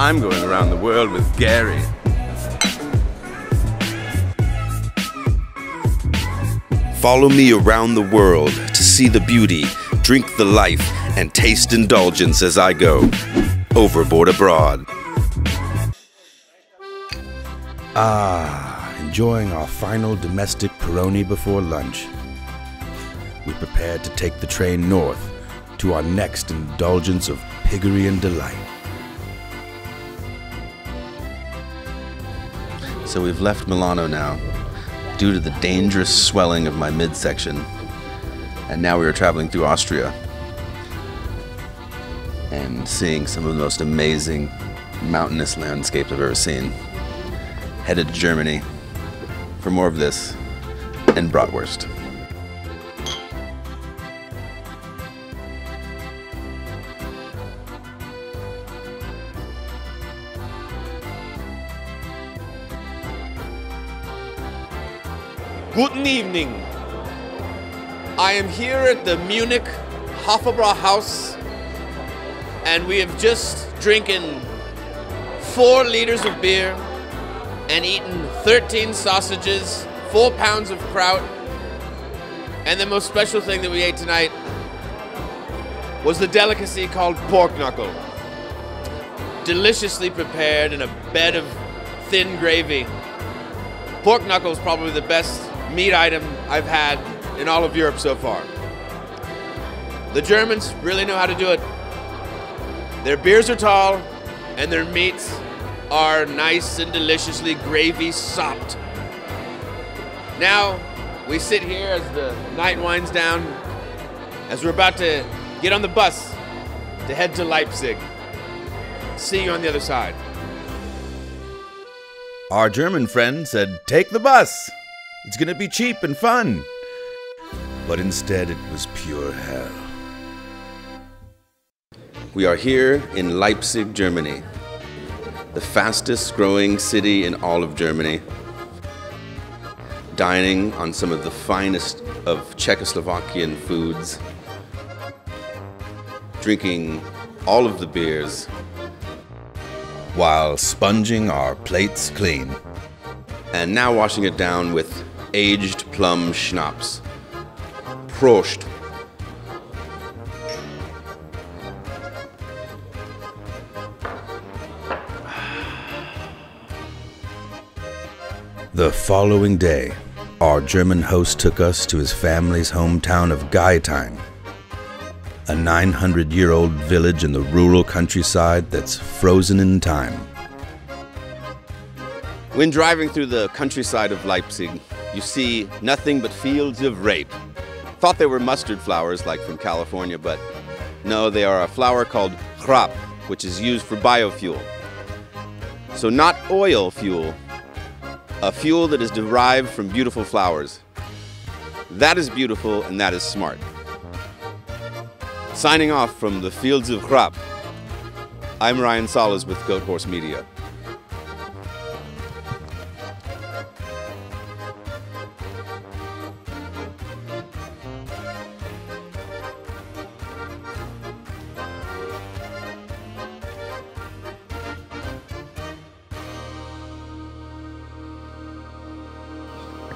I'm going around the world with Gary. Follow me around the world to see the beauty, drink the life, and taste indulgence as I go. Overbored Abroad. Ah, enjoying our final domestic Peroni before lunch. We prepared to take the train north to our next indulgence of piggery and delight. So we've left Milano now due to the dangerous swelling of my midsection. And now we are traveling through Austria and seeing some of the most amazing mountainous landscapes I've ever seen. Headed to Germany for more of this and bratwurst. Guten evening. I am here at the Munich Hofbrauhaus, and we have just drinking four liters of beer and eaten 13 sausages, four pounds of kraut, and the most special thing that we ate tonight was the delicacy called pork knuckle. Deliciously prepared in a bed of thin gravy. Pork knuckle is probably the best meat item I've had in all of Europe so far. The Germans really know how to do it. Their beers are tall, and their meats are nice and deliciously gravy sopped. Now, we sit here as the night winds down, as we're about to get on the bus to head to Leipzig. See you on the other side. Our German friend said, Take the bus. It's going to be cheap and fun. But instead, it was pure hell. We are here in Leipzig, Germany, the fastest growing city in all of Germany, dining on some of the finest of Czechoslovakian foods, drinking all of the beers, while sponging our plates clean. And now washing it down with aged plum schnapps. Prost! The following day, our German host took us to his family's hometown of Gaitheim, a 900 year old village in the rural countryside that's frozen in time. When driving through the countryside of Leipzig, you see nothing but fields of rape. Thought they were mustard flowers like from California, but no, they are a flower called Hrap, which is used for biofuel. So, not oil fuel, a fuel that is derived from beautiful flowers. That is beautiful and that is smart. Signing off from the fields of Hrap, I'm Ryan Salaz with Goathorse Media.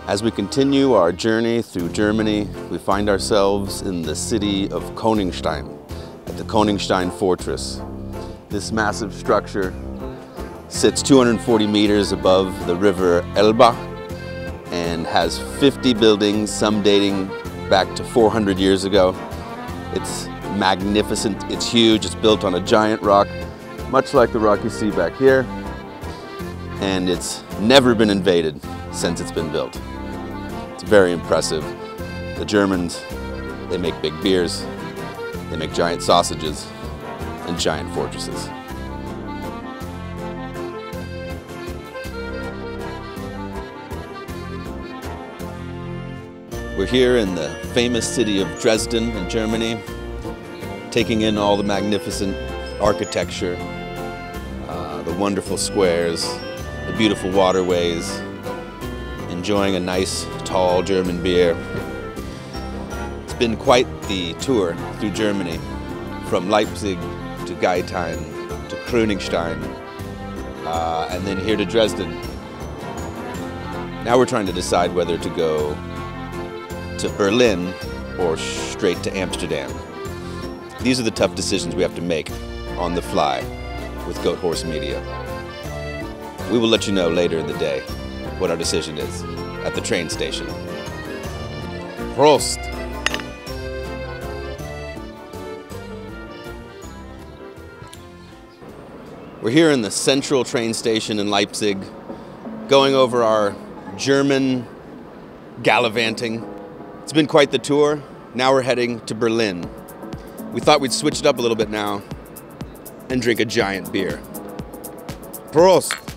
As we continue our journey through Germany, we find ourselves in the city of Koningstein, at the Koningstein Fortress. This massive structure sits 240 meters above the river Elba and has 50 buildings, some dating back to 400 years ago. It's magnificent, it's huge, it's built on a giant rock, much like the rock you see back here, and it's never been invaded since it's been built. It's very impressive. The Germans, they make big beers, they make giant sausages, and giant fortresses. We're here in the famous city of Dresden in Germany, taking in all the magnificent architecture, uh, the wonderful squares, the beautiful waterways, enjoying a nice, tall German beer. It's been quite the tour through Germany, from Leipzig to Gaitheim to Kroningstein uh, and then here to Dresden. Now we're trying to decide whether to go to Berlin or straight to Amsterdam. These are the tough decisions we have to make on the fly with Goathorse Media. We will let you know later in the day what our decision is at the train station. Prost! We're here in the central train station in Leipzig, going over our German gallivanting. It's been quite the tour. Now we're heading to Berlin. We thought we'd switch it up a little bit now and drink a giant beer. Prost!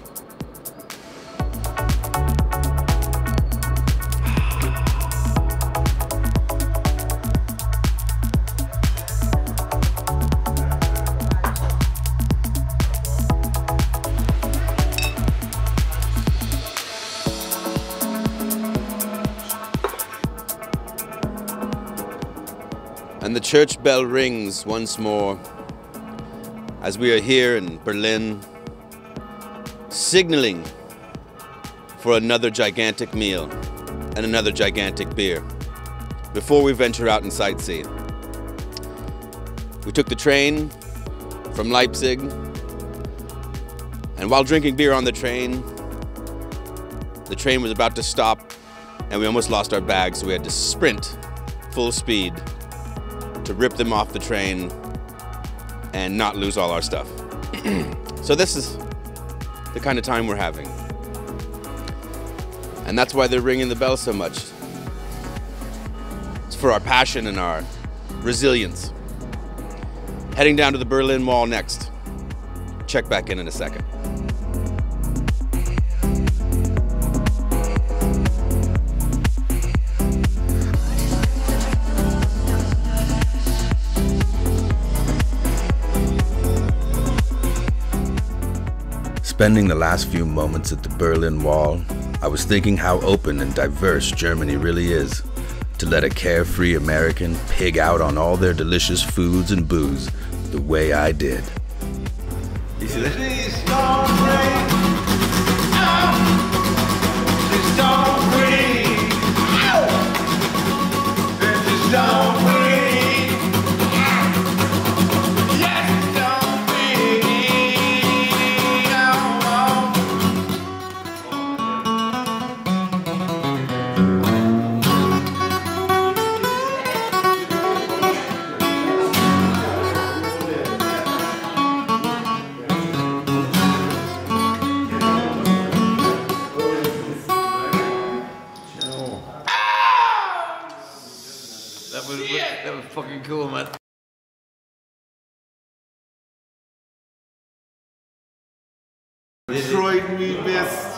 Church bell rings once more as we are here in Berlin, signaling for another gigantic meal and another gigantic beer before we venture out and sightsee. We took the train from Leipzig, and while drinking beer on the train, the train was about to stop, and we almost lost our bags, so we had to sprint full speed to rip them off the train and not lose all our stuff. so this is the kind of time we're having. And that's why they're ringing the bell so much. It's for our passion and our resilience. Heading down to the Berlin Wall next. Check back in in a second. Spending the last few moments at the Berlin Wall, I was thinking how open and diverse Germany really is. To let a carefree American pig out on all their delicious foods and booze the way I did. You see that? Fucking cool, man. Destroyed me, miss.